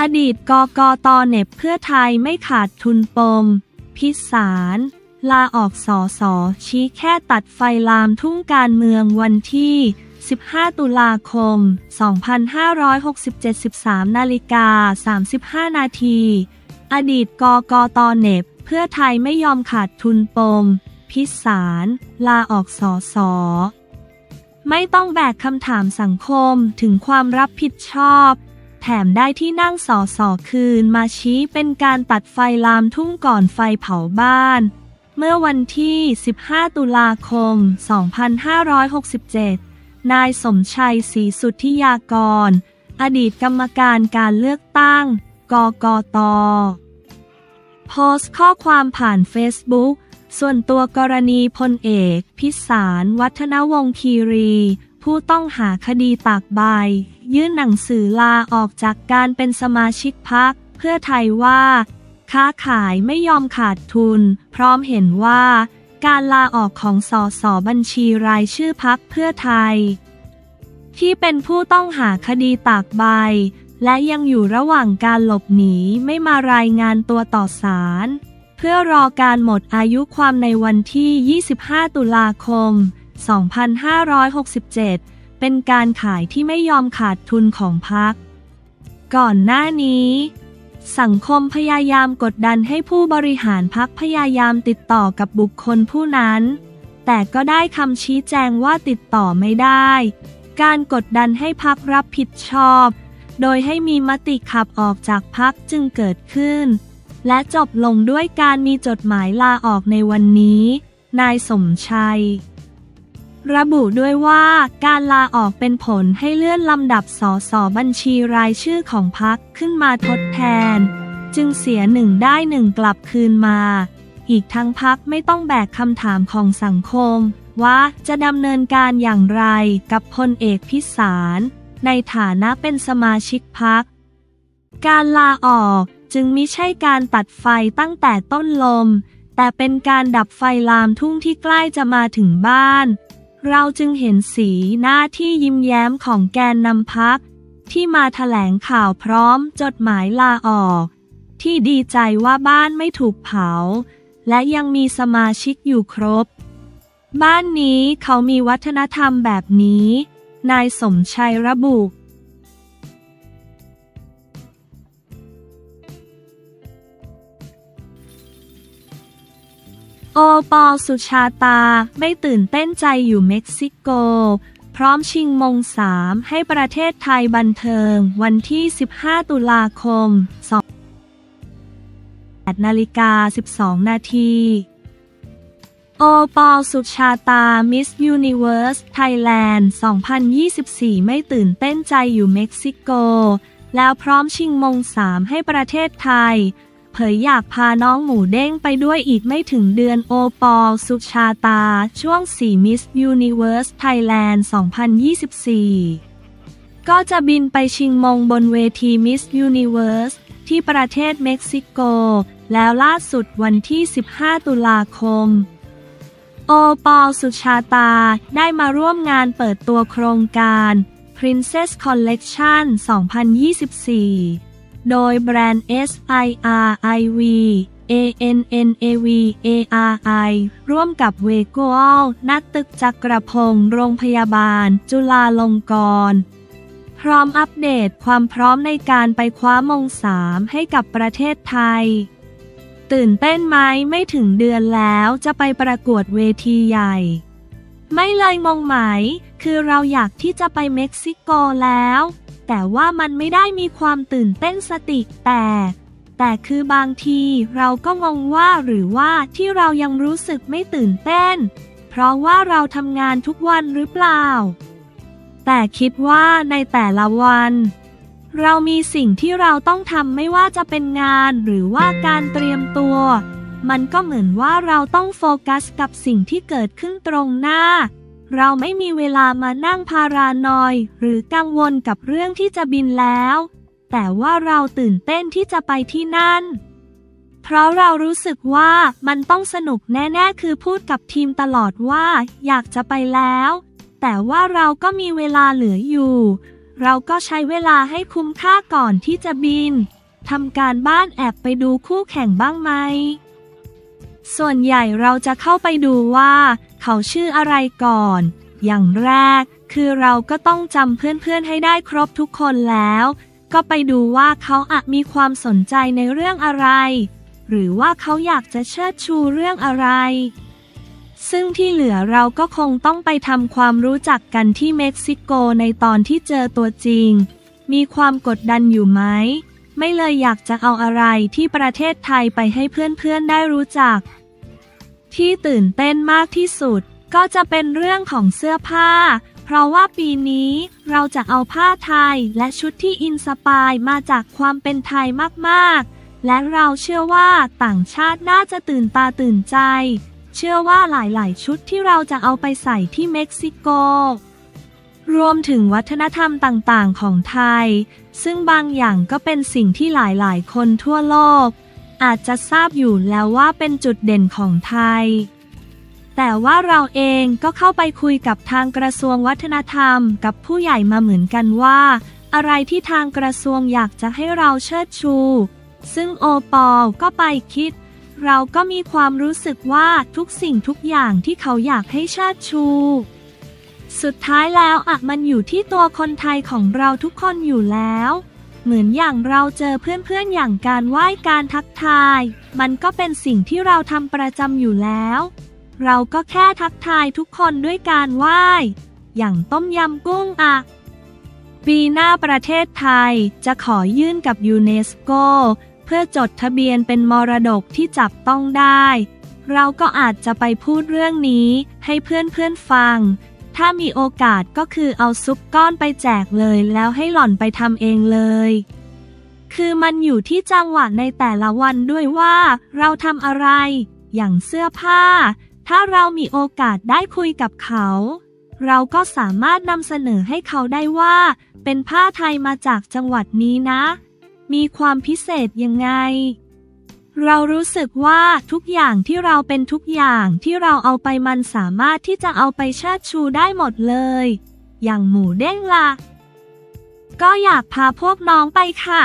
อดีตกกตเน็บเพื่อไทยไม่ขาดทุนปม พิสารลาออกสอสอชี้แค่ตัดไฟลามทุ่งการเมืองวันที่ 15 ตุลาคม 2567 13นาฬิกา 35 นาที อดีตกกตเน็บ เพื่อไทยไม่ยอมขาดทุนปม พิสารลาออกสอสอไม่ต้องแบกคำถามสังคมถึงความรับผิดชอบ แถมได้ที่นั่งสอสอคืนมาชี้เป็นการตัดไฟลามทุ่งก่อนไฟเผาบ้าน เมื่อวันที่ 15 ตุลาคม 2567 นายสมชัยศรีสุทธิยากร อดีตกรรมการการเลือกตั้ง กกต โพสต์ข้อความผ่านเฟซบุ๊กส่วนตัวกรณีพลเอก พิสาร วัฒนวงศ์คีรี ผู้ต้องหาคดีตากใบ ยื่นหนังสือลาออกจากการเป็นสมาชิกพักเพื่อไทยว่า ค้าขายไม่ยอมขาดทุน พร้อมเห็นว่า การลาออกของสอสอบัญชีรายชื่อพักเพื่อไทย ที่เป็นผู้ต้องหาคดีตากใบ และยังอยู่ระหว่างการหลบหนีไม่มารายงานตัวต่อศาลเพื่อรอการหมดอายุความในวันที่ 25 ตุลาคม 2567 เป็นการขายที่ไม่ยอมขาดทุนของพรรคก่อนหน้านี้ สังคมพยายามกดดันให้ผู้บริหารพรรคพยายามติดต่อกับบุคคลผู้นั้น แต่ก็ได้คำชี้แจงว่าติดต่อไม่ได้ การกดดันให้พรรครับผิดชอบ โดยให้มีมติขับออกจากพรรคจึงเกิดขึ้น และจบลงด้วยการมีจดหมายลาออกในวันนี้ นายสมชัย ระบุด้วยว่าการลาออกเป็นผลให้เลื่อนลำดับสอสอบัญชีรายชื่อของพักขึ้นมาทดแทน จึงเสียหนึ่งได้หนึ่งกลับคืนมา อีกทั้งพักไม่ต้องแบกคำถามของสังคม ว่าจะดำเนินการอย่างไรกับพลเอกพิสาร ในฐานะเป็นสมาชิกพัก การลาออกจึงมิใช่การตัดไฟตั้งแต่ต้นลม แต่เป็นการดับไฟลามทุ่งที่ใกล้จะมาถึงบ้าน เราจึงเห็นสีหน้าที่ยิ้มแย้มของแกนนำพัก ที่มาถแถลงข่าวพร้อมจดหมายลาออก ที่ดีใจว่าบ้านไม่ถูกเผา และยังมีสมาชิกอยู่ครบ บ้านนี้เขามีวัฒนธรรมแบบนี้ นายสมชัยระบุ อปอสุชาตาไม่ตื่นเต้นใจอยู่เม็กซิโก พร้อมชิงมงสามให้ประเทศไทยบันเทิง วันที่ 15 ตุลาคม2นาฬิกา 12 นาทีโอปอลสุชาตา มิสยูนิเวิร์ส ไทยแลนด์ 2024 ไม่ตื่นเต้นใจอยู่เม็กซิโก แล้วพร้อมชิงมงสามให้ประเทศไทย เผยอยากพาน้องหมูเด้งไปด้วยอีกไม่ถึงเดือนโอปอลสุชาตา ช่วง 4 Miss Universe Thailand 2024 ก็จะบินไปชิงมงบนเวที Miss Universe ที่ประเทศเม็กซิโก แล้วล่าสุดวันที่ 15 ตุลาคม โอปอลสุชาตาได้มาร่วมงานเปิดตัวโครงการ Princess Collection 2024 โดยแบรนด์ S I R I V A N N A V A R I ร่วมกับเวโกอลนักตึกจักรพงศ์โรงพยาบาล จุฬาลงกรณ์พร้อมอัปเดตความพร้อมในการไปคว้ามงสามให้กับประเทศไทย ตื่นเต้นไหมไม่ถึงเดือนแล้วจะไปประกวดเวทีใหญ่ ไม่เลยมองไหม คือเราอยากที่จะไปเม็กซิโกแล้ว แต่ว่ามันไม่ได้มีความตื่นเต้นสติแต่แต่คือบางทีเราก็งงว่าหรือว่าที่เรายังรู้สึกไม่ตื่นเต้น เพราะว่าเราทำงานทุกวันหรือเปล่า แต่คิดว่าในแต่ละวัน เรามีสิ่งที่เราต้องทำไม่ว่าจะเป็นงานหรือว่าการเตรียมตัว มันก็เหมือนว่าเราต้องโฟกัสกับสิ่งที่เกิดขึ้นตรงหน้า เราไม่มีเวลามานั่งพารานอย หรือกังวลกับเรื่องที่จะบินแล้ว แต่ว่าเราตื่นเต้นที่จะไปที่นั่น เพราะเรารู้สึกว่ามันต้องสนุกแน่ ๆ คือพูดกับทีมตลอดว่าอยากจะไปแล้ว แต่ว่าเราก็มีเวลาเหลืออยู่ เราก็ใช้เวลาให้คุ้มค่าก่อนที่จะบินทำการบ้านแอบไปดูคู่แข่งบ้างไหม ส่วนใหญ่เราจะเข้าไปดูว่า เขาชื่ออะไรก่อน อย่างแรก คือเราก็ต้องจำเพื่อนๆให้ได้ครบทุกคนแล้ว ก็ไปดูว่าเขาอาจมีความสนใจในเรื่องอะไร หรือว่าเขาอยากจะเชิดชูเรื่องอะไร ซึ่งที่เหลือเราก็คงต้องไปทำความรู้จักกันที่เม็กซิโกในตอนที่เจอตัวจริง มีความกดดันอยู่ไหมไม่เลยอยากจะเอาอะไรที่ประเทศไทยไปให้เพื่อนๆได้รู้จัก ที่ตื่นเต้นมากที่สุด ก็จะเป็นเรื่องของเสื้อผ้า เพราะว่าปีนี้เราจะเอาผ้าไทยและชุดที่ inspire มาจากความเป็นไทยมากๆ และเราเชื่อว่าต่างชาติน่าจะตื่นตาตื่นใจ เชื่อว่าหลายๆ ชุดที่เราจะเอาไปใส่ที่เม็กซิโก รวมถึงวัฒนธรรมต่างๆ ของไทย ซึ่งบางอย่างก็เป็นสิ่งที่หลายๆ คนทั่วโลก อาจจะทราบอยู่แล้วว่าเป็นจุดเด่นของไทย แต่ว่าเราเองก็เข้าไปคุยกับทางกระทรวงวัฒนธรรมกับผู้ใหญ่มาเหมือนกันว่า อะไรที่ทางกระทรวงอยากจะให้เราเชิดชู ซึ่งโอปอลก็ไปคิด เราก็มีความรู้สึกว่าทุกสิ่งทุกอย่างที่เขาอยากให้เชิดชูสุดท้ายแล้วอะมันอยู่ที่ตัวคนไทยของเราทุกคนอยู่แล้ว เหมือนอย่างเราเจอเพื่อนๆอย่างการไหว้การทักทาย มันก็เป็นสิ่งที่เราทำประจำอยู่แล้ว เราก็แค่ทักทายทุกคนด้วยการไหว้ อย่างต้มยำกุ้งอะปีหน้าประเทศไทยจะขอยื่นกับยูเนสโก เพื่อจดทะเบียนเป็นมรดกที่จับต้องได้ เราก็อาจจะไปพูดเรื่องนี้ให้เพื่อนๆฟัง ถ้ามีโอกาสก็คือเอาซุปก้อนไปแจกเลยแล้วให้หล่อนไปทำเองเลย คือมันอยู่ที่จังหวะในแต่ละวันด้วยว่า เราทำอะไร อย่างเสื้อผ้า ถ้าเรามีโอกาสได้คุยกับเขา เราก็สามารถนำเสนอให้เขาได้ว่า เป็นผ้าไทยมาจากจังหวัดนี้นะ มีความพิเศษยังไง เรารู้สึกว่าทุกอย่างที่เราเป็นทุกอย่างที่เราเอาไปมันสามารถที่จะเอาไปเชิดชูได้หมดเลย อย่างหมูเด้งละ่ะ ก็อยากพาพวกน้องไปค่ะ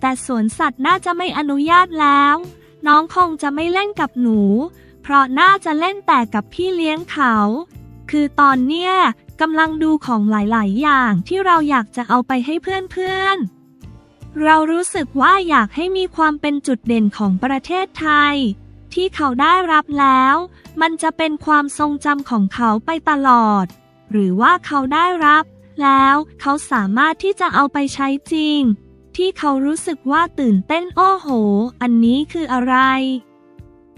แต่สวนสัตว์น่าจะไม่อนุญาตแล้ว น้องคงจะไม่เล่นกับหนู เพราะน่าจะเล่นแต่กับพี่เลี้ยงเขา คือตอนเนี้ยกำลังดูของหลาย ๆ อย่างที่เราอยากจะเอาไปให้เพื่อน ๆ เรารู้สึกว่าอยากให้มีความเป็นจุดเด่นของประเทศไทย ที่เขาได้รับแล้ว มันจะเป็นความทรงจำของเขาไปตลอด หรือว่าเขาได้รับ แล้วเขาสามารถที่จะเอาไปใช้จริง ที่เขารู้สึกว่าตื่นเต้นโอ้โห อันนี้คืออะไร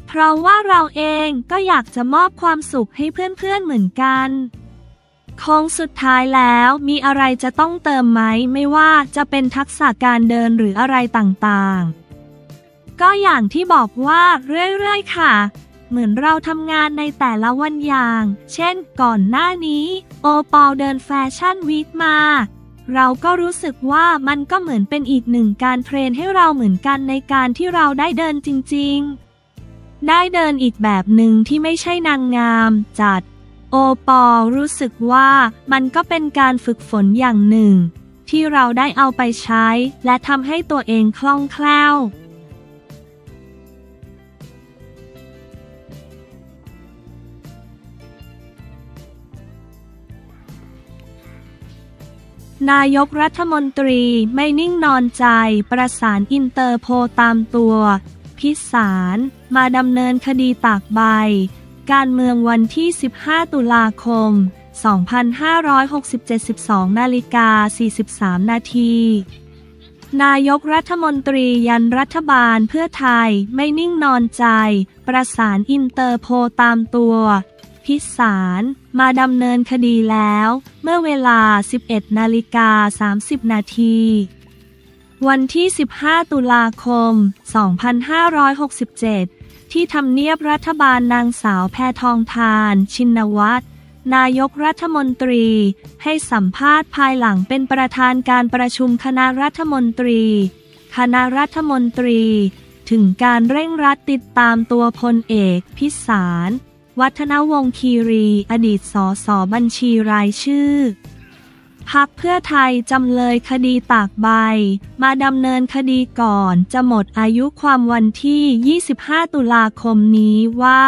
เพราะว่าเราเองก็อยากจะมอบความสุขให้เพื่อนๆเหมือนกัน โค้งสุดท้ายแล้วมีอะไรจะต้องเติมไหม ไม่ว่าจะเป็นทักษะการเดินหรืออะไรต่างๆ ก็อย่างที่บอกว่าเรื่อยๆ ค่ะ เหมือนเราทำงานในแต่ละวันอย่าง เช่น ก่อนหน้านี้ โอปอลเดิน Fashion Week มา เราก็รู้สึกว่ามันก็เหมือนเป็นอีกหนึ่งการเทรนให้เราเหมือนกันในการที่เราได้เดินจริง ๆ ได้เดินอีกแบบหนึ่งที่ไม่ใช่นางงามจัด ปอรู้สึกว่ามันก็เป็นการฝึกฝนอย่างหนึ่ง ที่เราได้เอาไปใช้ และทำให้ตัวเองคล่องแคล่ว นายกรัฐมนตรีไม่นิ่งนอนใจประสานอินเตอร์โพลตามตัว พิศาล มาดำเนินคดีตากใบ การเมืองวันที่ 15 ตุลาคม 2567 12นาฬิกา 43 นาที นายกรัฐมนตรียันรัฐบาลเพื่อไทยไม่นิ่งนอนใจ ประสานอินเตอร์โพลตามตัว พิสารมาดำเนินคดีแล้ว เมื่อเวลา 11 นาฬิกา 30 นาทีวันที่ 15 ตุลาคม 2567 ที่ทำเนียบรัฐบาลนางสาวแพทองทาน ชินวัตรนายกรัฐมนตรี ให้สัมภาษณ์ภายหลังเป็นประธานการประชุมคณะรัฐมนตรี คณะรัฐมนตรี ถึงการเร่งรัดติดตามตัวพลเอก พิสาร วัฒนวงคีรี อดีตสสบัญชีรายชื่อ พักเพื่อไทยจำเลยคดีตากใบ มาดำเนินคดีก่อนจะหมดอายุความวันที่ 25 ตุลาคมนี้ว่า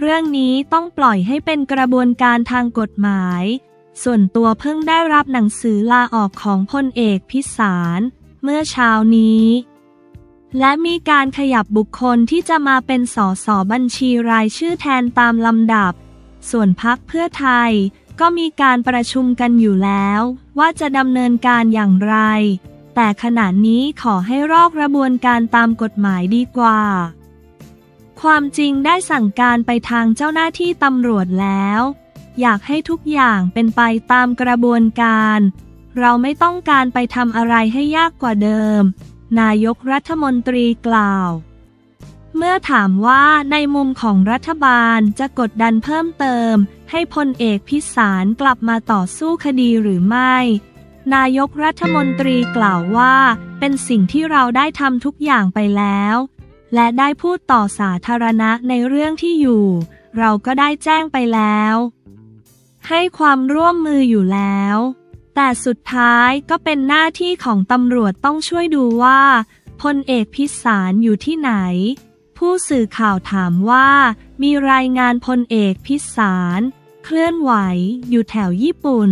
เรื่องนี้ต้องปล่อยให้เป็นกระบวนการทางกฎหมาย ส่วนตัวเพิ่งได้รับหนังสือลาออกของพลเอกพิสารเมื่อเช้านี้ และมีการขยับบุคคลที่จะมาเป็นสสบัญชีรายชื่อแทนตามลำดับ ส่วนพักเพื่อไทย ก็มีการประชุมกันอยู่แล้ว ว่าจะดำเนินการอย่างไร แต่ขณะนี้ขอให้รอกกระบวนการตามกฎหมายดีกว่า ความจริงได้สั่งการไปทางเจ้าหน้าที่ตำรวจแล้ว อยากให้ทุกอย่างเป็นไปตามกระบวนการ เราไม่ต้องการไปทำอะไรให้ยากกว่าเดิม นายกรัฐมนตรีกล่าว เมื่อถามว่าในมุมของรัฐบาลจะกดดันเพิ่มเติม ให้พลเอกพิสารกลับมาต่อสู้คดีหรือไม่ นายกรัฐมนตรีกล่าวว่า เป็นสิ่งที่เราได้ทำทุกอย่างไปแล้ว และได้พูดต่อสาธารณะในเรื่องที่อยู่ เราก็ได้แจ้งไปแล้ว ให้ความร่วมมืออยู่แล้ว แต่สุดท้ายก็เป็นหน้าที่ของตำรวจต้องช่วยดูว่าพลเอกพิสารอยู่ที่ไหน ผู้สื่อข่าวถามว่า มีรายงานพลเอกพิสาร เคลื่อนไหวอยู่แถวญี่ปุ่น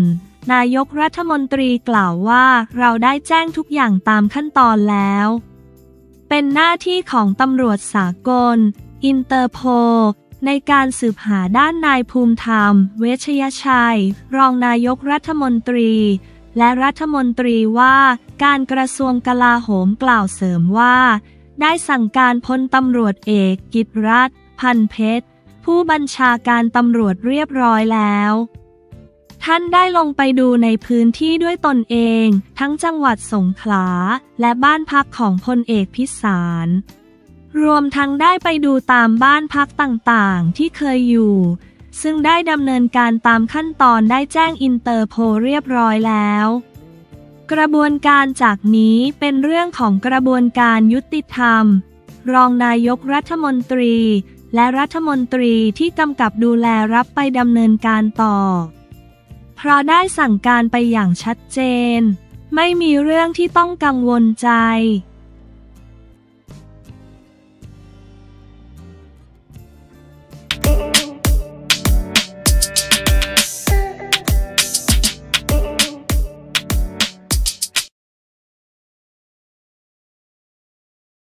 นายกรัฐมนตรีกล่าวว่าเราได้แจ้งทุกอย่างตามขั้นตอนแล้ว เป็นหน้าที่ของตำรวจสากล อินเตอร์โพลในการสืบหาด้านนายภูมิธรรม เวชยชัย รองนายกรัฐมนตรี และรัฐมนตรีว่าการกระทรวงกลาโหมกล่าวเสริมว่า ได้สั่งการพลตำรวจเอกกิตรัฐพันเพชร ผู้บัญชาการตำรวจเรียบร้อยแล้ว ท่านได้ลงไปดูในพื้นที่ด้วยตนเอง ทั้งจังหวัดสงขลา และบ้านพักของพลเอกพิสารรวมทั้งได้ไปดูตามบ้านพักต่างๆ ที่เคยอยู่ ซึ่งได้ดำเนินการตามขั้นตอนได้แจ้งอินเตอร์โพลเรียบร้อยแล้ว กระบวนการจากนี้เป็นเรื่องของกระบวนการยุติธรรม รองนายกรัฐมนตรี และรัฐมนตรีที่กำกับดูแลรับไปดำเนินการต่อ เพราะได้สั่งการไปอย่างชัดเจน ไม่มีเรื่องที่ต้องกังวลใจ